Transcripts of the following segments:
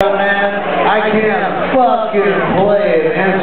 man, I can't fucking play an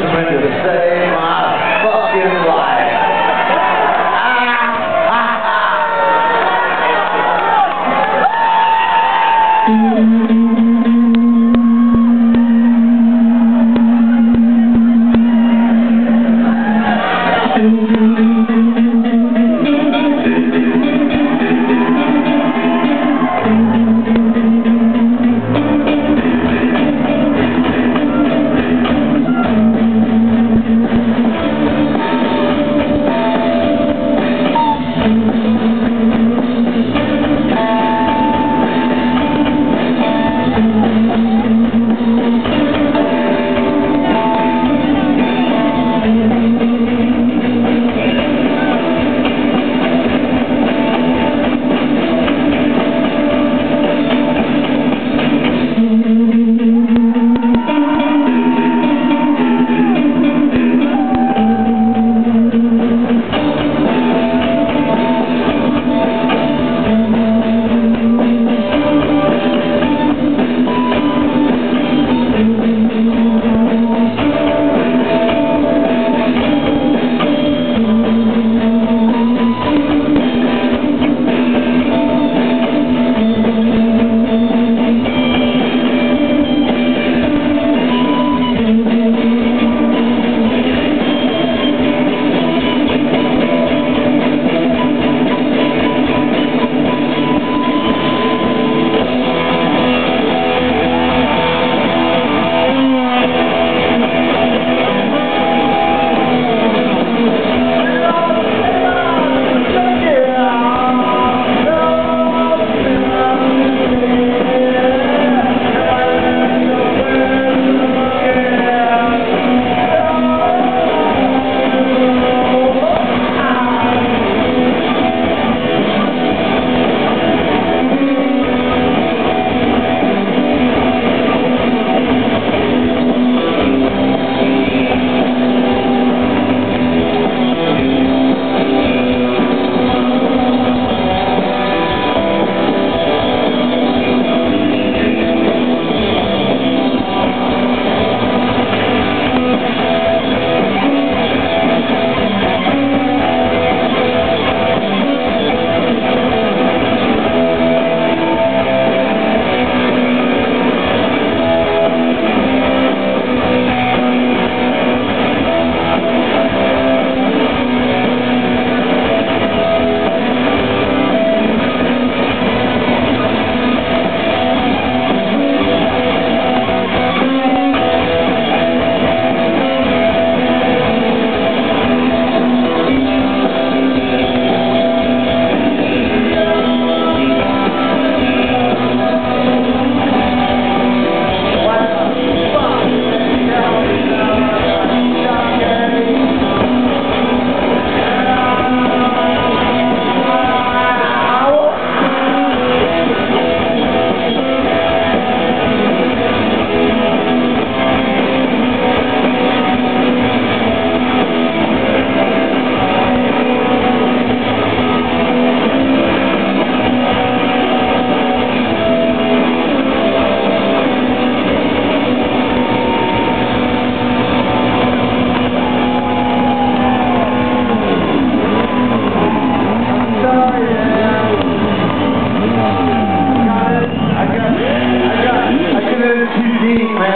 I